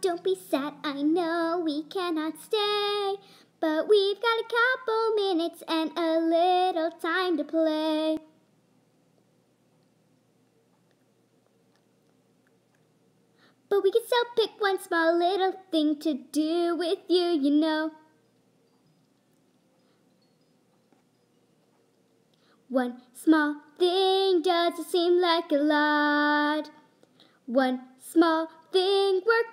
don't be sad, I know we cannot stay. But we've got a couple minutes and a little time to play. But we can still pick one small little thing to do with you, you know. One small thing doesn't seem like a lot. One small thing, work with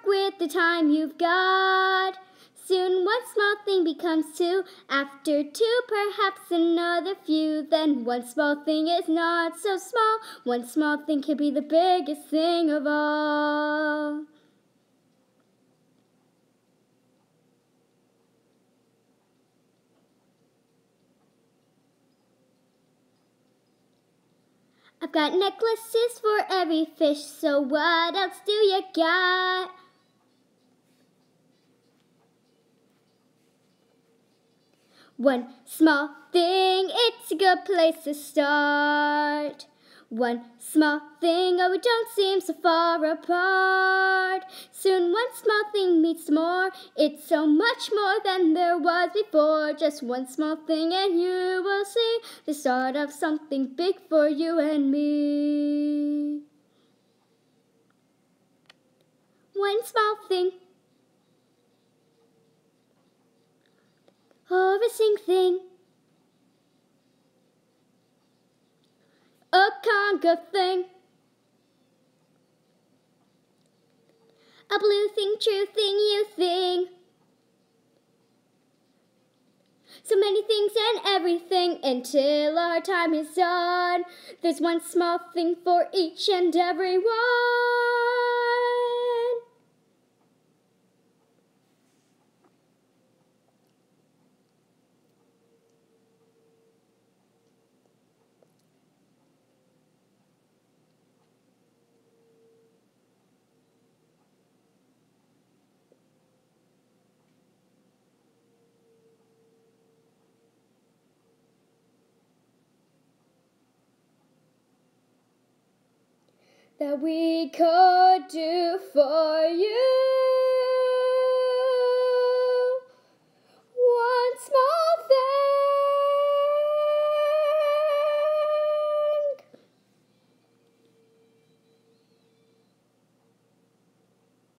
the time you've got. Soon one small thing becomes two, after two perhaps another few. Then one small thing is not so small, one small thing can be the biggest thing of all. I've got necklaces for every fish, so what else do you got? One small thing, it's a good place to start. One small thing, oh, we don't seem so far apart. Soon one small thing meets more. It's so much more than there was before. Just one small thing, and you will see the start of something big for you and me. One small thing. Harvesting thing. A conga thing. A blue thing, true thing, you thing. So many things and everything until our time is done. There's one small thing for each and every one. That we could do for you.